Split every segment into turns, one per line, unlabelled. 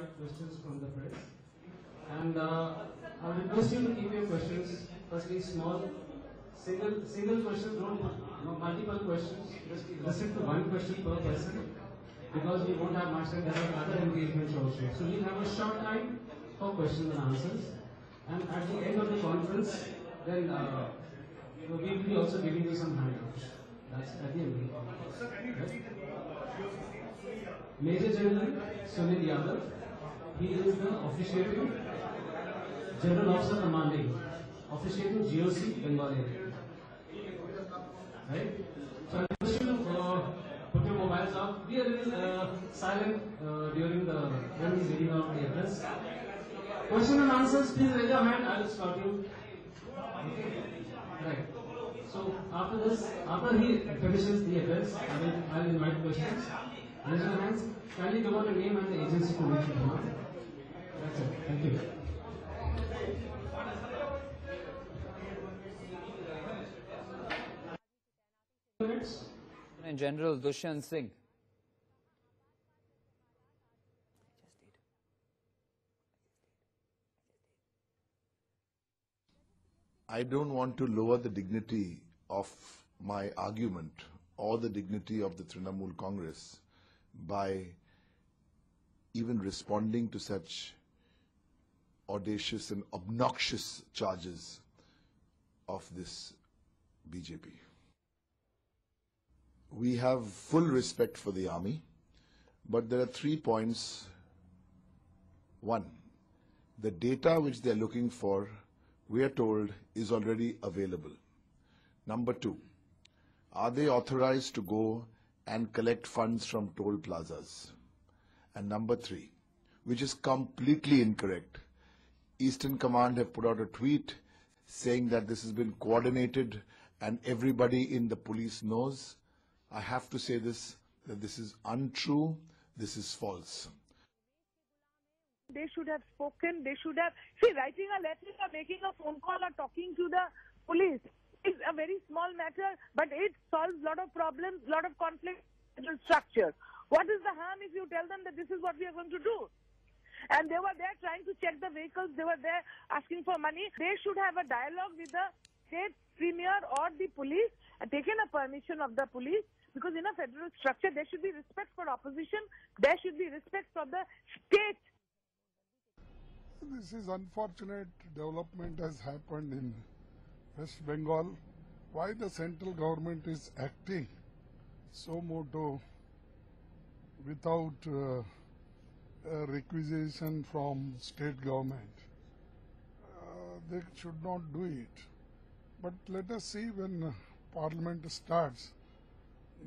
invite questions from the press. And uh, I would request you to keep your questions firstly small, single single questions, don't no, multiple questions. Just listen to one question per person because we won't have much time. There are other engagements also. So we'll have a short time for questions and answers. And at the end of the conference, then uh, we will be also giving you some handouts. That's at the end. Major General Sunil Yadav. He is the officiating General Officer Commanding, officiating GOC Bengal. Right? So I request you to uh, put your mobiles off. Be a little uh, silent uh, during the when he's reading out the address. Question and answers, please raise your hand. I will stop you. Right. So after this, after he finishes the address, I will, I will invite questions. Raise your hands. Kindly give out your name and the agency to which you belong. Thank
General Dushyant Singh.
I don't want to lower the dignity of my argument or the dignity of the Trinamool Congress by even responding to such audacious and obnoxious charges of this BJP. We have full respect for the army, but there are three points. One, the data which they're looking for, we are told, is already available. Number two, are they authorized to go and collect funds from toll plazas? And number three, which is completely incorrect, Eastern Command have put out a tweet saying that this has been coordinated and everybody in the police knows. I have to say this, that this is untrue, this is false.
They should have spoken. They should have. See, writing a letter or making a phone call or talking to the police is a very small matter, but it solves a lot of problems, lot of conflict structure. What is the harm if you tell them that this is what we are going to do? And they were there trying to check the vehicles. They were there asking for money. They should have a dialogue with the state premier or the police, and taken a permission of the police. Because in a federal structure, there should be respect for opposition. There should be respect for the state
This is unfortunate development has happened in West Bengal. Why the central government is acting so moto without uh, a requisition from state government? Uh, they should not do it. But let us see when Parliament starts.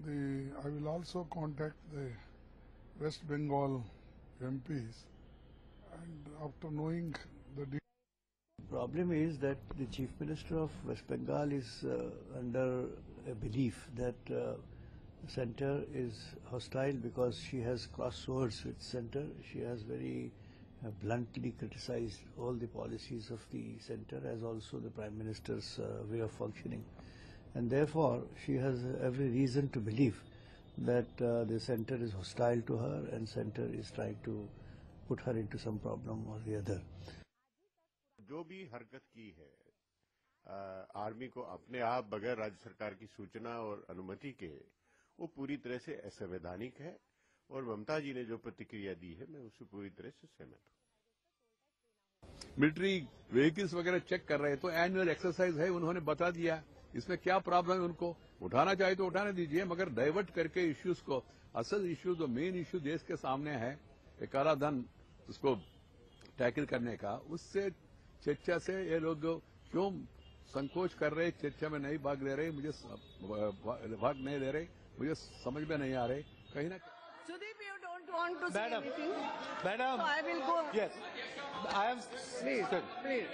The I will also contact the West Bengal MPs and after knowing the
problem is that the Chief Minister of West Bengal is uh, under a belief that uh, center is hostile because she has crossed swords with center. She has very uh, bluntly criticized all the policies of the center as also the Prime Minister's uh, way of functioning. And therefore, she has every reason to believe that uh, the center is hostile to her and center is trying to put her into some problem or the other.
जो भी हरकत की है आ, army को अपने आप बगैर राज्य सरकार की सूचना और अनुमति के वो पूरी तरह से असंवैधानिक है और ममता जी ने जो प्रतिक्रिया दी है, मैं उससे पूरी तरह से सहमत हूँ।
मिलिट्री व्हीकल्स वगैरह चेक कर रहे हैं तो एनुअल एक्सरसाइज है, उन्होंने बता दिया। इसमें क्या प्रॉब्लम है उनको? उठाना चाहिए तो उठाने दीजिए, मगर डाइवर्ट करके इश्यूज़ को, असल इश्यू जो मेन इश्यू देश के सामने है ये उसको टैकल करने का, उससे चर्चा से ये लोग क्यों संकोच कर रहे, चर्चा में नहीं भाग ले रहे, मुझे भाग नहीं ले रहे मुझे समझ में नहीं आ रहे। कहीं ना
Sudeep you don't want to
madam madam
I will go
yes I am
please please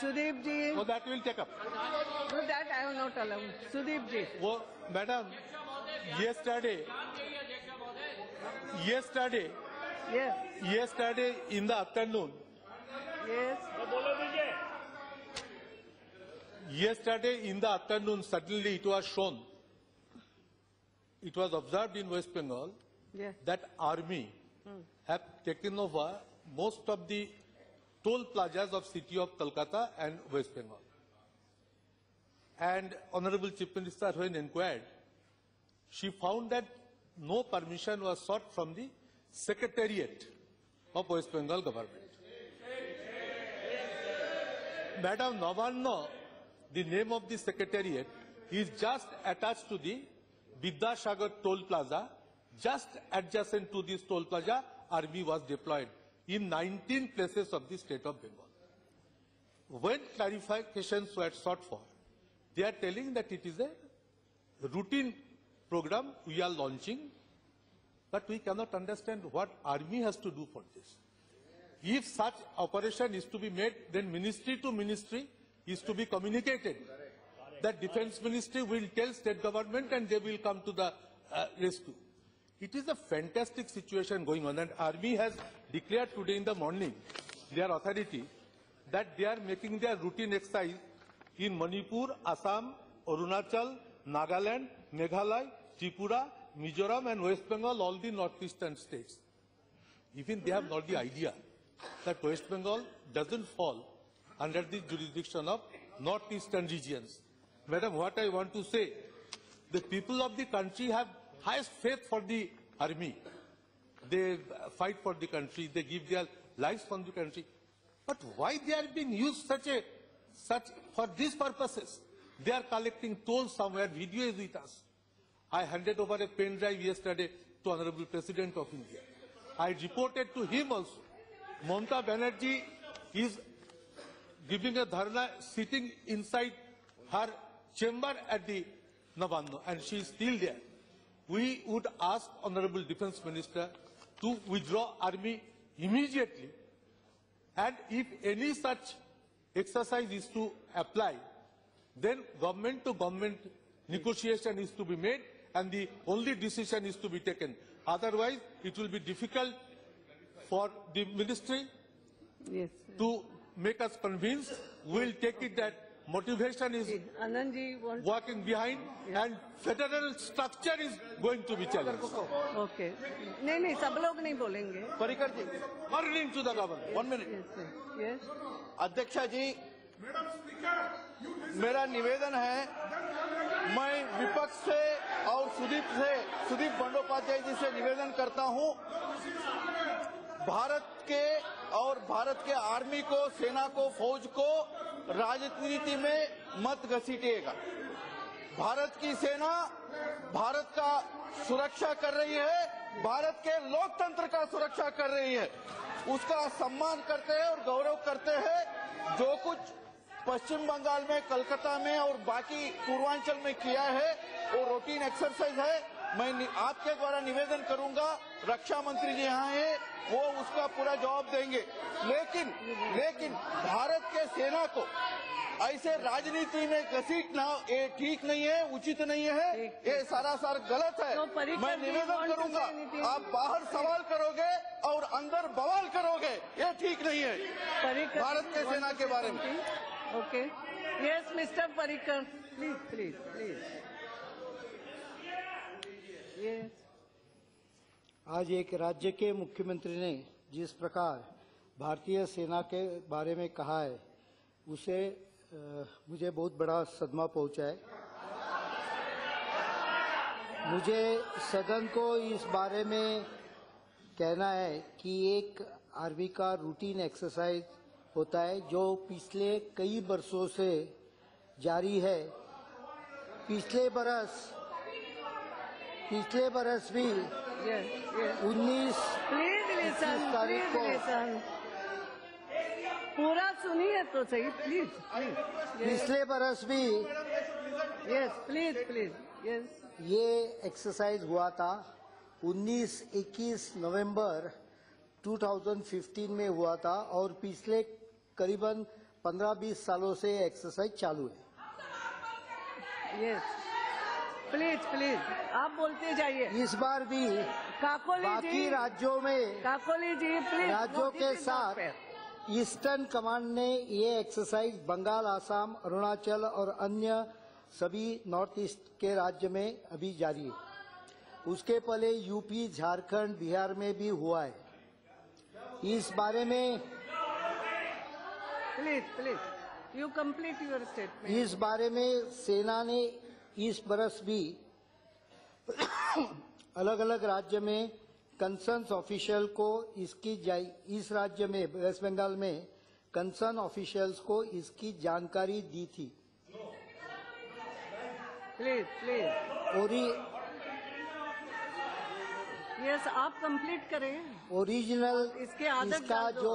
Sudeep ji.
वो that will take up
no that I will not allow Sudeep ji.
वो madam yesterday yesterday yesterday in the afternoon
yes
बोलो दीजिए ये in the afternoon suddenly it was shown it was observed in West Bengal
Yes.
that army hmm. have taken over most of the toll plazas of city of Kolkata and West Bengal. And Honorable Chief Minister, when inquired, she found that no permission was sought from the Secretariat of West Bengal government. Madam Navalno, the name of the Secretariat, is just attached to the Vidyasagar toll plaza, just adjacent to this toll plaza, army was deployed in 19 places of the state of Bengal. When clarifications were sought for, they are telling that it is a routine program we are launching, but we cannot understand what army has to do for this. If such operation is to be made, then ministry to ministry is to be communicated. That defense ministry will tell state government and they will come to the uh, rescue. It is a fantastic situation going on and army has declared today in the morning, their authority, that they are making their routine exercise in Manipur, Assam, Arunachal, Nagaland, Meghalaya, Tripura, Mizoram and West Bengal, all the northeastern states. Even they have not the idea that West Bengal doesn't fall under the jurisdiction of northeastern regions. Madam, what I want to say, the people of the country have highest faith for the army. They fight for the country, they give their lives for the country. But why they are being used such a, such, for these purposes? They are collecting tolls somewhere, video is with us. I handed over a pen drive yesterday to Honorable President of India. I reported to him also. Mamata Banerjee is giving a dharna sitting inside her chamber at the Navanno and she is still there. We would ask Honorable Defence Minister to withdraw army immediately and if any such exercise is to apply, then government to government negotiation is to be made and the only decision is to be taken. Otherwise, it will be difficult for the ministry
Yes.
to make us convinced. We'll take it that motivation is
Anand ji
working behind and federal structure is going to be challenged.
Okay. नहीं नहीं सब लोग नहीं बोलेंगे.
Parrikar ji
According to the government.
One minute
Yes, sir. yes.
अध्यक्षा जी मेरा निवेदन है मैं विपक्ष से और सुदीप से सुदीप बंडोपाध्याय जी से निवेदन करता हूँ भारत के और भारत के आर्मी को सेना को फौज को राजनीति में मत घसीटिएगा। भारत की सेना भारत का सुरक्षा कर रही है, भारत के लोकतंत्र का सुरक्षा कर रही है। उसका सम्मान करते हैं और गौरव करते हैं, जो कुछ पश्चिम बंगाल में, कलकत्ता में और बाकी पूर्वांचल में किया है, वो रूटीन एक्सरसाइज है। मैं नि- आपके द्वारा निवेदन करूँगा रक्षा मंत्री जी यहाँ हैं वो उसका पूरा जवाब देंगे। लेकिन लेकिन भारत के सेना को ऐसे राजनीति में घसीटना ये ठीक नहीं है उचित नहीं है ये सारा सार गलत है।
तो
मैं निवेदन करूँगा आप बाहर सवाल करोगे और अंदर बवाल करोगे ये ठीक नहीं है। भारत के सेना के बारे में।
Okay. Yes mister Parrikar please please please.
आज एक राज्य के मुख्यमंत्री ने जिस प्रकार भारतीय सेना के बारे में कहा है उसे अ, मुझे बहुत बड़ा सदमा पहुँचा है। मुझे सदन को इस बारे में कहना है कि एक आर्मी का रूटीन एक्सरसाइज होता है जो पिछले कई वर्षों से जारी है। पिछले बरस पिछले बरस भी
उन्नीस yes.
19
Please listen,
तारीख को।
पूरा सुनिए तो सही, please.
पिछले बरस भी
यस प्लीज़ प्लीज़ यस
ये एक्सरसाइज हुआ था 19-21 नवंबर 2015 में हुआ था और पिछले करीबन 15-20 सालों से एक्सरसाइज चालू है।
Yes Yes. Please, प्लीज़ आप बोलते जाइए.
इस बार भी
काकोली
बाकी
जी.
राज्यों में
काकोली जी, please.
राज्यों के साथ ईस्टर्न कमांड ने ये एक्सरसाइज बंगाल आसाम अरुणाचल और अन्य सभी नॉर्थ ईस्ट के राज्य में अभी जारी है उसके पहले यूपी झारखंड बिहार में भी हुआ है इस बारे में
please please you complete your statement.
इस बारे में सेना ने इस बरस भी अलग अलग राज्य में कंसर्न ऑफिशियल को इसकी इस राज्य में वेस्ट बंगाल में कंसर्न ऑफिशियल्स को इसकी जानकारी दी थी।
Please please.
और
Yes, आप कंप्लीट करें।
ओरिजिनल
इसके
इसका जो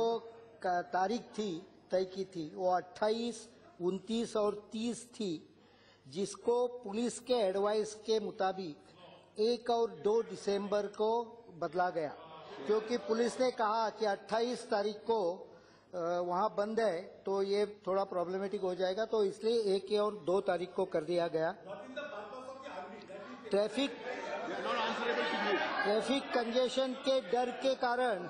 तारीख थी तय की थी वो 28, 29 और 30 थी। जिसको पुलिस के एडवाइस के मुताबिक एक और दो दिसंबर को बदला गया। क्योंकि पुलिस ने कहा कि 28 तारीख को वहाँ बंद है तो ये थोड़ा प्रॉब्लमेटिक हो जाएगा तो इसलिए एक और दो तारीख को कर दिया गया। ट्रैफ़िक ट्रैफ़िक कंजेशन के डर के कारण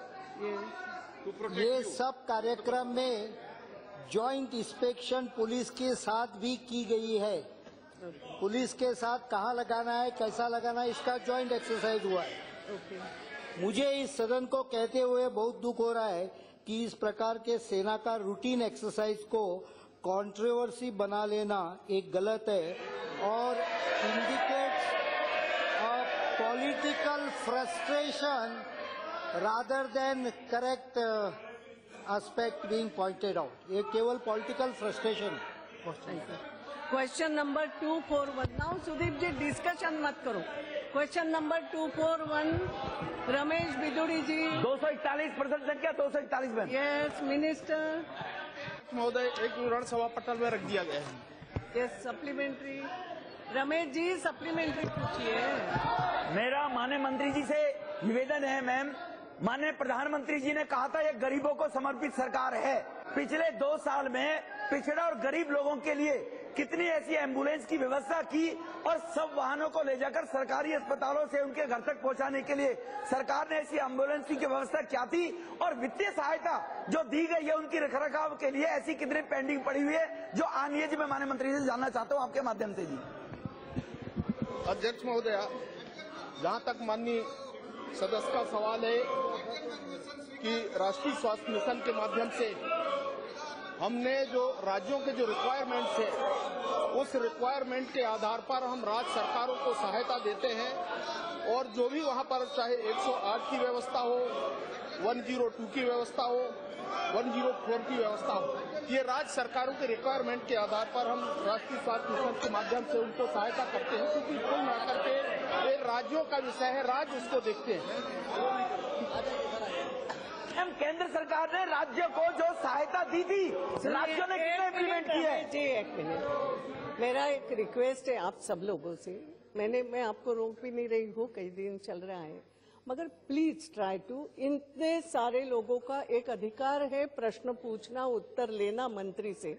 ये सब कार्यक्रम में जॉइंट इंस्पेक्शन पुलिस के साथ भी की गई है। पुलिस के साथ कहाँ लगाना है कैसा लगाना है इसका ज्वाइंट एक्सरसाइज हुआ है। मुझे इस सदन को कहते हुए बहुत दुख हो रहा है कि इस प्रकार के सेना का रूटीन एक्सरसाइज को कंट्रोवर्सी बना लेना एक गलत है और indicates of political frustration rather than correct aspect being pointed out ये केवल पॉलिटिकल फ्रस्ट्रेशन है.
Question number two four one now Sudeep ji discussion मत करो. Question number two four one Ramesh Bidhuri ji
दो सौ इकतालीस परसेंट संख्या दो सौ इकतालीस में?
यस मिनिस्टर
महोदय एक विवरण सभा पटल में रख दिया गया है।
Yes supplementary Ramesh ji supplementary पूछिए।
मेरा माननीय मंत्री जी से निवेदन है मैम माननीय प्रधानमंत्री जी ने कहा था ये गरीबों को समर्पित सरकार है। पिछले दो साल में पिछड़ा और गरीब लोगों के लिए कितनी ऐसी एंबुलेंस की व्यवस्था की और सब वाहनों को ले जाकर सरकारी अस्पतालों से उनके घर तक पहुँचाने के लिए सरकार ने ऐसी एंबुलेंस की व्यवस्था क्या थी? और वित्तीय सहायता जो दी गई है उनकी रखरखाव के लिए ऐसी कितनी पेंडिंग पड़ी हुई है, जो आनी है जी मैं माननीय मंत्री से जानना चाहता हूँ आपके माध्यम से जी।
अध्यक्ष महोदय, जहाँ तक माननीय सदस्य का सवाल है कि राष्ट्रीय स्वास्थ्य मिशन के माध्यम से हमने जो राज्यों के जो रिक्वायरमेंट्स है, उस रिक्वायरमेंट के आधार पर हम राज्य सरकारों को सहायता देते हैं और जो भी वहाँ पर चाहे 108 की व्यवस्था हो 102 की व्यवस्था हो 104 की व्यवस्था हो, ये राज्य सरकारों के रिक्वायरमेंट के आधार पर हम राष्ट्रीय स्वास्थ्य मिशन के माध्यम से उनको सहायता करते हैं, क्योंकि कुल मिलाकर के राज्यों का विषय है, राज्य उसको देखते हैं।
मैम केंद्र सरकार ने राज्य को जो सहायता दी थी राज्यों ने कितना इम्प्लीमेंट किए? है
जी एक मिनट। मेरा एक रिक्वेस्ट है आप सब लोगों से। मैंने मैं आपको रोक भी नहीं रही हूँ कई दिन चल रहा है। मगर प्लीज़ ट्राई टू इतने सारे लोगों का एक अधिकार है प्रश्न पूछना उत्तर लेना मंत्री से।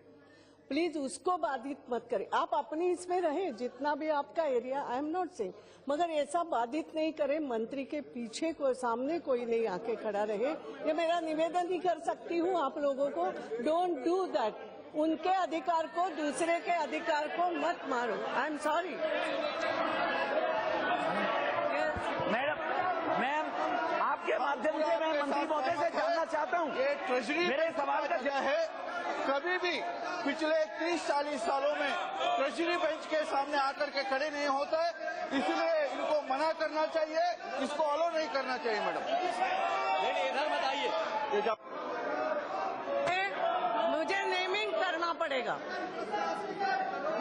प्लीज़ उसको बाधित मत करें। आप अपनी इसमें रहे जितना भी आपका area I am not saying मगर ऐसा बाधित नहीं करें मंत्री के पीछे को सामने कोई नहीं आके खड़ा रहे। ये मेरा निवेदन ही कर सकती हूँ आप लोगों को। डोंट डू दैट उनके अधिकार को दूसरे के अधिकार को मत मारो। I am sorry
madam ma'am आपके माध्यम से मैं मंत्री महोदय से जानना चाहता हूँ। मेरे सवाल का
क्या है? कभी भी पिछले 30-40 सालों में ट्रेजरी बेंच के सामने आकर के खड़े नहीं होता है इसलिए इनको मना करना चाहिए इसको अलो नहीं करना चाहिए मैडम।
इधर बताइए
मुझे नेमिंग करना पड़ेगा।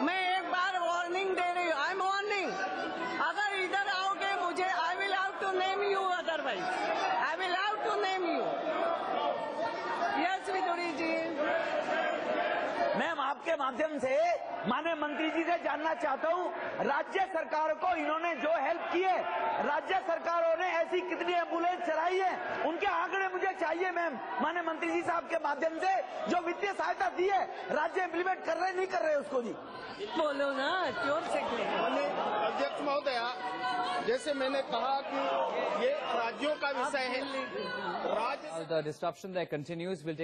मैं एक बार वार्निंग दे रही हूँ। आई एम वार्निंग अगर इधर आओगे मुझे I will have to name you otherwise I will have to name you yes Bidhuri ji
ma'am आपके माध्यम से माननीय मंत्री जी से जानना चाहता हूँ राज्य सरकार को इन्होंने जो हेल्प की है राज्य सरकारों ने ऐसी कितनी एंबुलेंस चलाई है उनके आंकड़े मुझे चाहिए मैम माननीय मंत्री जी साहब के माध्यम से जो वित्तीय सहायता दी है राज्य इम्प्लीमेंट कर रहे नहीं कर रहे उसको जी?
बोलो ना ज़ोर से
अध्यक्ष महोदया जैसे मैंने कहा कि ये राज्यों का विषय है। राज्य.
We'll take